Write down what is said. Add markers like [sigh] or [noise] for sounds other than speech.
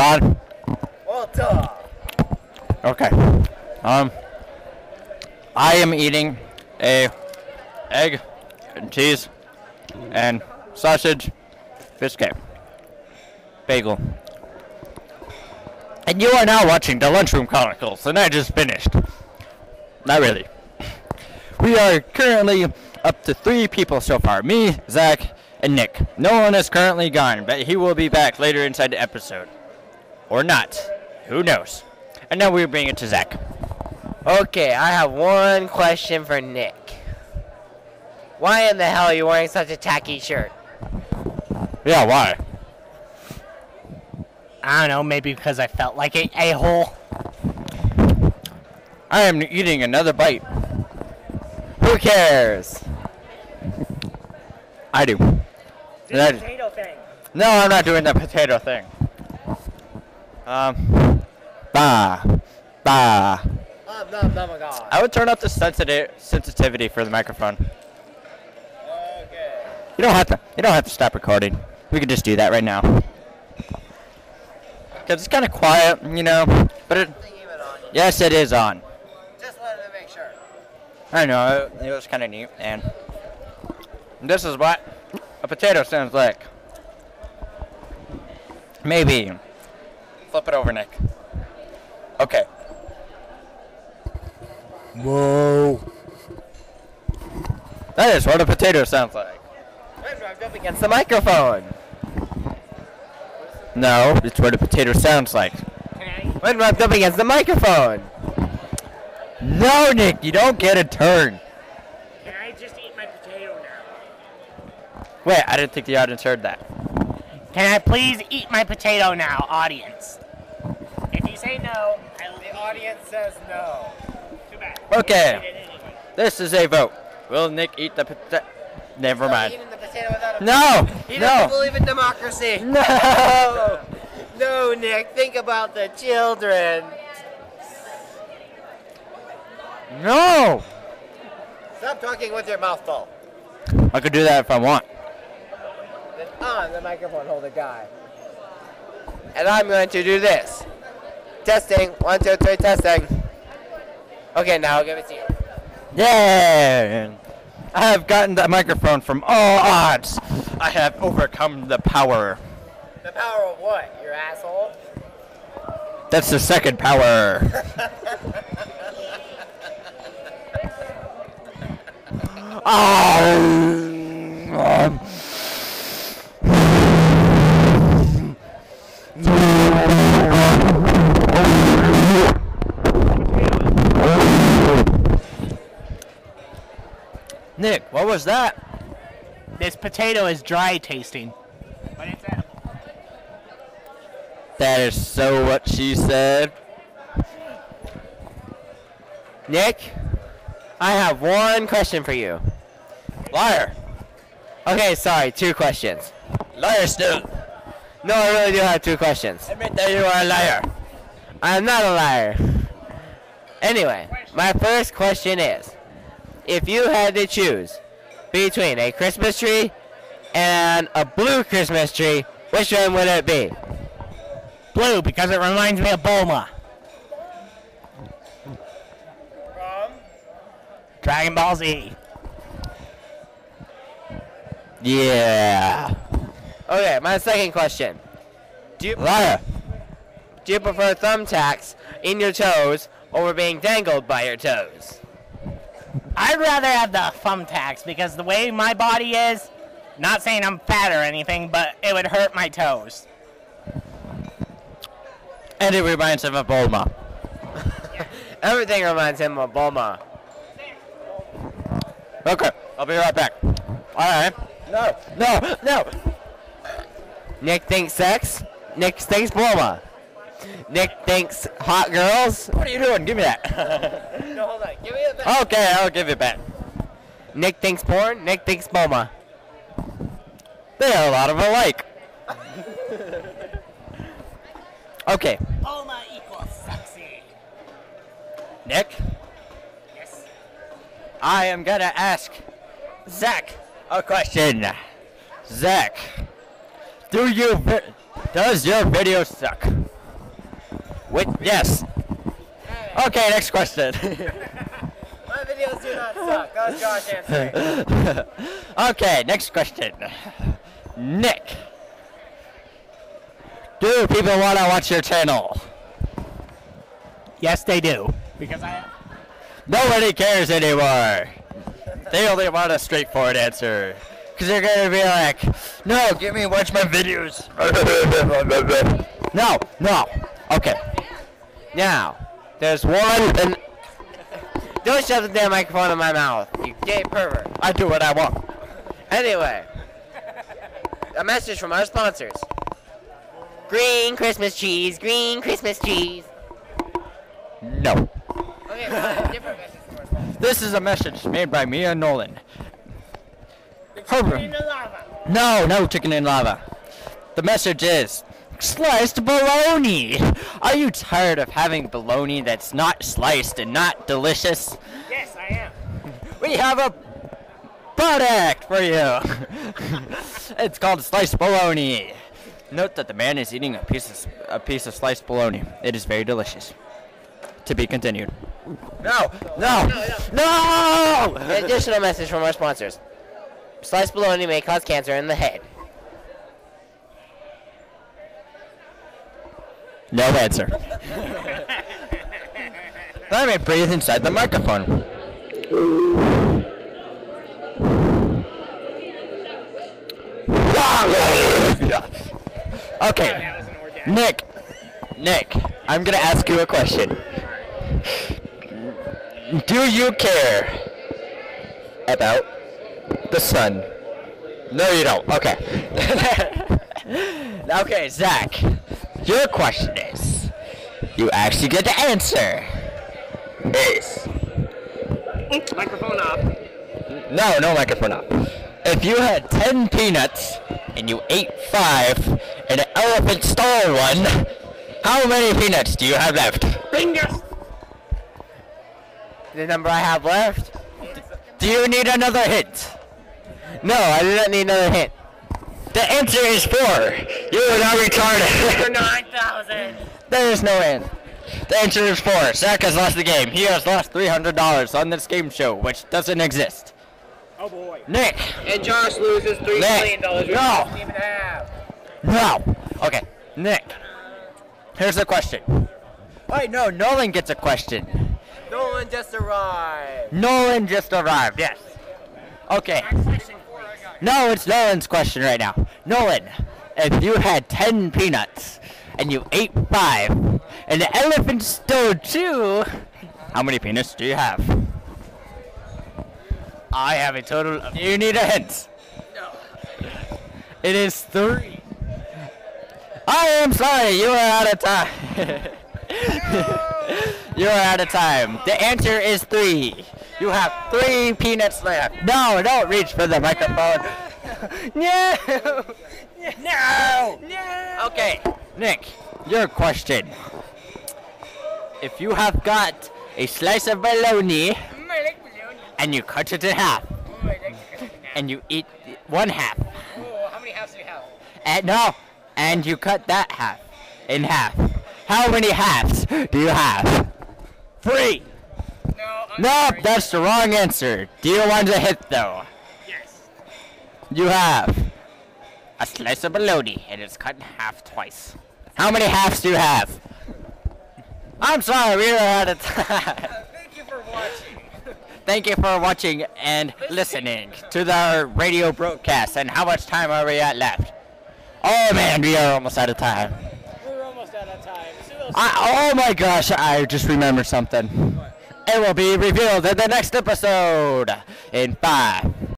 on? Okay. Um, I am eating a egg and cheese and sausage biscuit bagel. And you are now watching the Lunchroom Chronicles, and I just finished. Not really. We are currently up to three people so far me, Zach, and Nick. No one is currently gone, but he will be back later inside the episode. Or not. Who knows? And now we bring it to Zach. Okay, I have one question for Nick. Why in the hell are you wearing such a tacky shirt? Yeah, why? I don't know, maybe because I felt like a a-hole. I am eating another bite. Who cares? I do. That- potato thing. no, I'm not doing the potato thing. Um, bah, bah. Oh, no, no, my God. I would turn up the sensitive sensitivity for the microphone. Okay. You don't have to. You don't have to stop recording. We can just do that right now. Cause it's kind of quiet, you know. But it, yes, it is on. Just wanted to make sure. I know it, it was kind of neat, and this is what a potato sounds like. Maybe. Flip it over, Nick. Okay. Whoa. That is what a potato sounds like. I'm rubbed up against the microphone. No, it's what a potato sounds like. When rubbed up against the microphone. No, Nick, you don't get a turn. Can I just eat my potato now? Wait, I didn't think the audience heard that. Can I please eat my potato now, audience? Say no, will. The audience says no. Too bad. Okay. This is a vote. Will Nick eat the potato? Never mind. Eating the potato without a No, He doesn't believe in democracy. [laughs] no. No, Nick. Think about the children. No. Stop talking with your mouth full. I could do that if I want. Then on the microphone holder guy. And I'm going to do this. Testing. One, two, three, testing. Okay, now I'll give it to you. Yeah. I have gotten the microphone from all odds. I have overcome the power. The power of what? Your asshole? That's the second power. oh. [laughs] [laughs] was that? This potato is dry tasting. But it's edible. That is so what she said. Nick, I have one question for you. Liar. Okay, sorry, two questions. Liar still. No, I really do have two questions. Admit that you are a liar. I'm not a liar. Anyway, my first question is if you had to choose between a Christmas tree and a blue Christmas tree, which one would it be? Blue, because it reminds me of Bulma. Dragon Ball Z. Yeah. Okay, my second question. Do you, Liar. do you prefer thumbtacks in your toes over being dangled by your toes? I'd rather have the thumbtacks because the way my body is, not saying I'm fat or anything, but it would hurt my toes. And it reminds him of Bulma. [laughs] Everything reminds him of Bulma. Okay, I'll be right back. Alright. No, no, no. Nick thinks sex. Nick thinks Bulma. Nick thinks hot girls. What are you doing? Give me that. [laughs] No, hold on. Give me it okay, I'll give it back. Nick thinks porn. Nick thinks Bulma. They are a lot of alike. [laughs] okay, Bulma equals sexy. Nick, Yes. I am gonna ask Zach a question. Zach, do you does your video suck? With yes. Okay, next question. [laughs] My videos do not suck. That was Josh answering. [laughs] okay, next question. Nick. Do people want to watch your channel? Yes, they do. Because I. Nobody cares anymore. They only want a straightforward answer. Because they're going to be like, no, give me watch my videos. [laughs] no, no. Okay. Now, there's one. And don't shove the damn microphone in my mouth, you gay pervert. I do what I want. Anyway, a message from our sponsors. Green Christmas cheese, green Christmas cheese. No. Okay, fine, different message from our sponsors. This is a message made by Mia Nolan. Her- No, no chicken in lava. The message is sliced bologna. Are you tired of having bologna that's not sliced and not delicious? Yes, I am. We have a product for you. [laughs] it's called sliced bologna. Note that the man is eating a piece of a piece of sliced bologna. It is very delicious. To be continued. No, no, no. An additional [laughs] message from our sponsors. Sliced bologna may cause cancer in the head. No answer. Let me breathe inside the microphone. [laughs] Okay, That was an orgasm. Nick. Nick, I'm gonna ask you a question. Do you care about the sun? No, you don't. Okay. [laughs] okay, Zach. Your question is, you actually get to answer. Is Microphone off. no, no microphone up. If you had ten peanuts and you ate five, and an elephant stole one, how many peanuts do you have left? Fingers. The number I have left? Do you need another hint? No, I do not need another hint. The answer is four. You are not retarded. [laughs] 9,000. there is no end. The answer is four. Zach has lost the game. He has lost $300 on this game show, which doesn't exist. Oh boy. Nick. And Josh loses three Nick. million dollars. which No. doesn't even have. No. Okay, Nick. Here's the question. Wait, no, Nolan gets a question. Nolan just arrived. Nolan just arrived, yes. Okay. No, it's Nolan's question right now. Nolan, if you had 10 peanuts and you ate 5 and the elephant stole 2, how many peanuts do you have? I have a total of. You need a hint. No. It is 3. I am sorry, you are out of time. [laughs] you are out of time. The answer is 3. You have 3 peanuts left. No, don't reach for the microphone. [laughs] no. No! Okay, Nick, your question. If you have got a slice of bologna mm, and you mm, cut it in half and you eat one half, oh, How many halves do you have? and no, and you cut that half in half, how many halves do you have? Three. No, that's the wrong answer. Do you want a hit though? Yes. You have a slice of bologna and it's cut in half twice. How many halves do you have? I'm sorry, we are out of time. [laughs] Thank you for watching. Thank you for watching and listening to the radio broadcast. And how much time are we at left? Oh man, we are almost out of time. We're almost out of time. I, oh my gosh, I just remembered something. It will be revealed in the next episode in five,